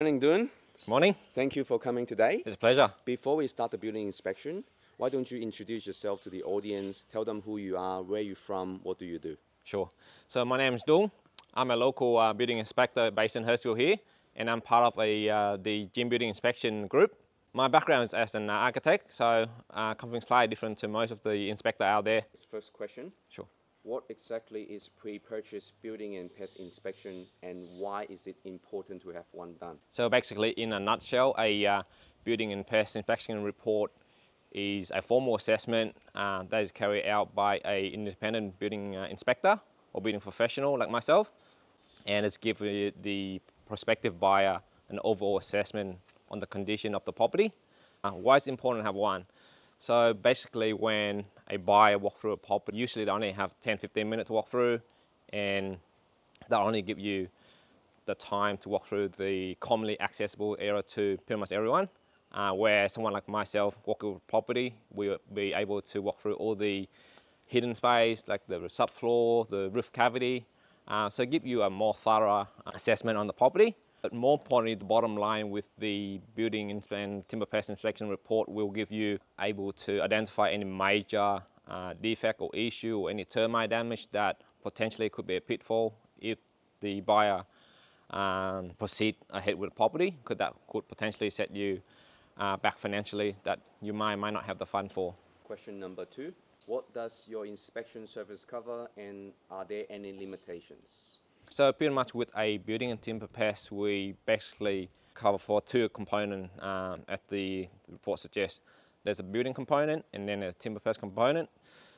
Morning, Dung. Morning. Thank you for coming today. It's a pleasure. Before we start the building inspection, why don't you introduce yourself to the audience? Tell them who you are, where you're from, what do you do? Sure. So my name is Dung. I'm a local uh, building inspector based in Hurstville here, and I'm part of a, uh, the Jim's building inspection group. My background is as an architect, so uh, something slightly different to most of the inspector out there. First question. Sure. What exactly is pre-purchase building and pest inspection and why is it important to have one done? So basically, in a nutshell, a uh, building and pest inspection report is a formal assessment uh, that is carried out by an independent building uh, inspector or building professional like myself, and it's given the prospective buyer an overall assessment on the condition of the property. Uh, why is it important to have one? So basically when a buyer walk through a property, usually they only have 10, 15 minutes to walk through and they'll only give you the time to walk through the commonly accessible area to pretty much everyone. Uh, where someone like myself walk through property, we'll be able to walk through all the hidden space like the subfloor, the roof cavity. Uh, so give you a more thorough assessment on the property. But more importantly, the bottom line with the building and timber pest inspection report will give you able to identify any major uh, defect or issue or any termite damage that potentially could be a pitfall if the buyer um, proceed ahead with the property, because that could potentially set you uh, back financially that you might, might not have the fund for. Question number two. What does your inspection service cover and are there any limitations? So pretty much with a building and timber pest, we basically cover for two components um, as the report suggests. There's a building component and then a timber pest component.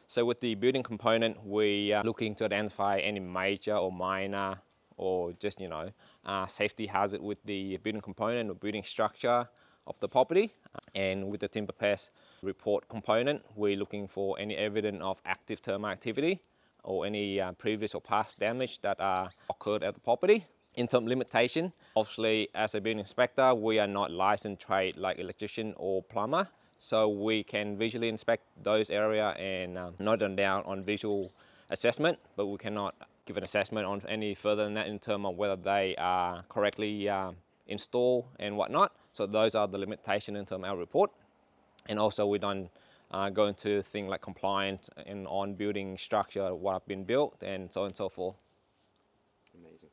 So with the building component, we are looking to identify any major or minor or just, you know, uh, safety hazard with the building component or building structure of the property. And with the timber pest report component, we're looking for any evidence of active termite activity or any uh, previous or past damage that uh, occurred at the property. In terms of limitation, obviously as a building inspector, we are not licensed trade like electrician or plumber. So we can visually inspect those area and um, note them down on visual assessment, but we cannot give an assessment on any further than that in terms of whether they are correctly uh, installed and whatnot. So those are the limitations in terms of our report. And also we don't uh, go into things like compliance and on building structure, what have been built and so on and so forth. Amazing.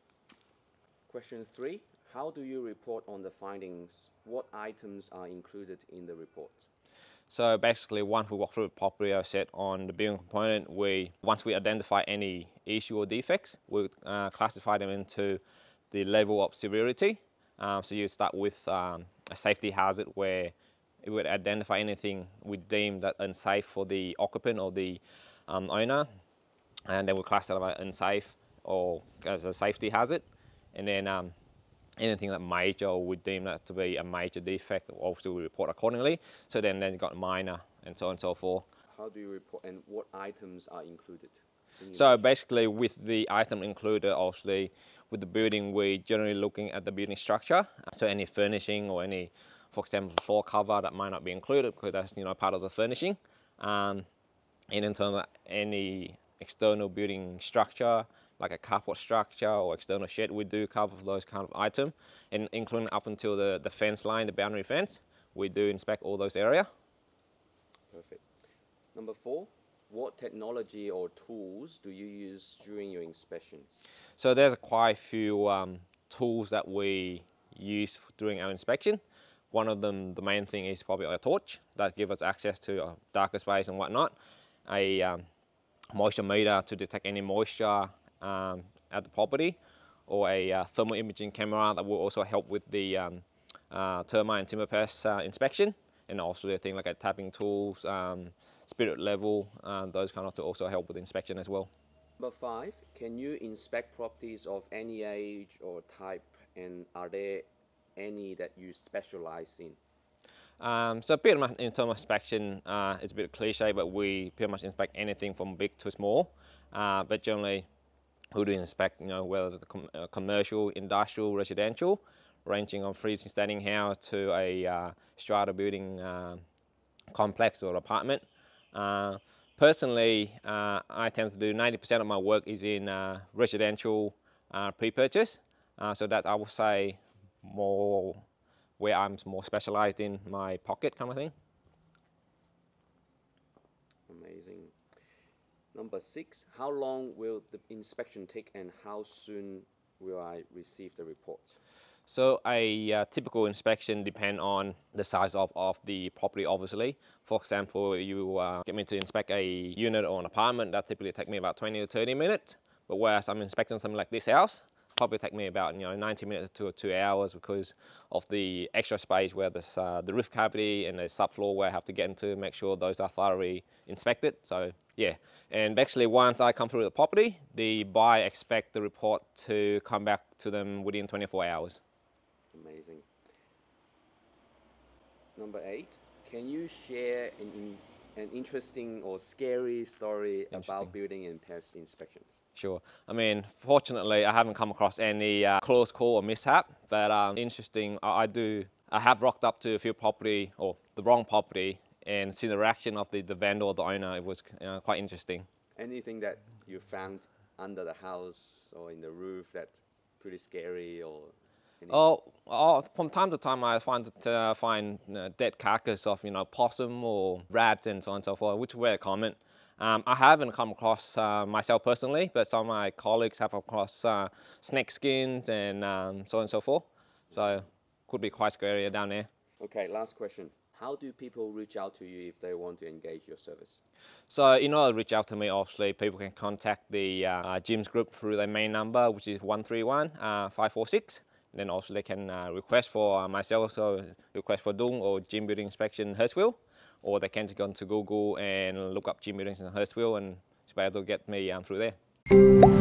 Question three. How do you report on the findings? What items are included in the report? So basically, once we walk through the property, I said on the building component, we once we identify any issue or defects, we uh, classify them into the level of severity. Um, so you start with um, a safety hazard where it would identify anything we deem that unsafe for the occupant or the um, owner, and then we classify it unsafe or as a safety hazard, and then um, anything that major or we deem that to be a major defect, obviously we report accordingly. So then then you got minor and so on and so forth. How do you report and what items are included? in So basically with the item included, obviously with the building, we're generally looking at the building structure. So any furnishing or any, for example, floor cover that might not be included because that's, you know, part of the furnishing. Um, and in terms of any external building structure, like a carport structure or external shed, we do cover those kind of items, and including up until the, the fence line, the boundary fence, we do inspect all those area. Perfect. Number four. What technology or tools do you use during your inspections? So there's quite a few um, tools that we use during our inspection. One of them, the main thing is probably a torch that gives us access to a darker space and whatnot. A um, moisture meter to detect any moisture um, at the property, or a uh, thermal imaging camera that will also help with the um, uh, termite and timber pest uh, inspection. And also the thing like a tapping tools, um, spirit level, uh, those kind of to also help with inspection as well. Number five. Can you inspect properties of any age or type, and are there any that you specialize in? Um, so pretty much in terms of inspection, uh, it's a bit cliche, but we pretty much inspect anything from big to small. Uh, but generally, we do inspect, you know, whether the com- uh, commercial, industrial, residential, ranging on freestanding house to a uh, strata building uh, complex or apartment. Uh, personally, I tend to do 90% of my work is in residential pre-purchase. So that I would say more where I'm more specialized in my pocket kind of thing. Amazing. Number six, how long will the inspection take and how soon will I receive the report? So a uh, typical inspection depend on the size of, of the property obviously. For example, you uh, get me to inspect a unit or an apartment, that typically take me about 20 to 30 minutes. But whereas I'm inspecting something like this house, probably take me about you know 90 minutes to two hours because of the extra space where there's uh, the roof cavity and the subfloor where I have to get into make sure those are thoroughly inspected. So yeah, and basically once I come through the property, the buyer expect the report to come back to them within 24 hours. Amazing. Number eight, can you share an, an interesting or scary story about building and pest inspections? Sure. I mean, fortunately, I haven't come across any uh, close call or mishap, but um, interesting, I, I do, I have rocked up to a few property or the wrong property and seen the reaction of the, the vendor or the owner. It was you know, quite interesting. Anything that you found under the house or in the roof that's pretty scary or Oh, oh, from time to time, I find uh, find uh, dead carcass of you know possum or rats and so on and so forth, which is very common. Um, I haven't come across uh, myself personally, but some of my colleagues have across uh, snake skins and um, so on and so forth. So could be quite scary down there. Okay, last question. How do people reach out to you if they want to engage your service? So in order to reach out to me, obviously people can contact the uh, Jim's group through their main number, which is 131 uh, 546. Then also they can uh, request for uh, myself, so request for Dung or Jim's building inspection Hurstville, or they can go into Google and look up Jim's buildings in Hurstville and be able to get me um, through there.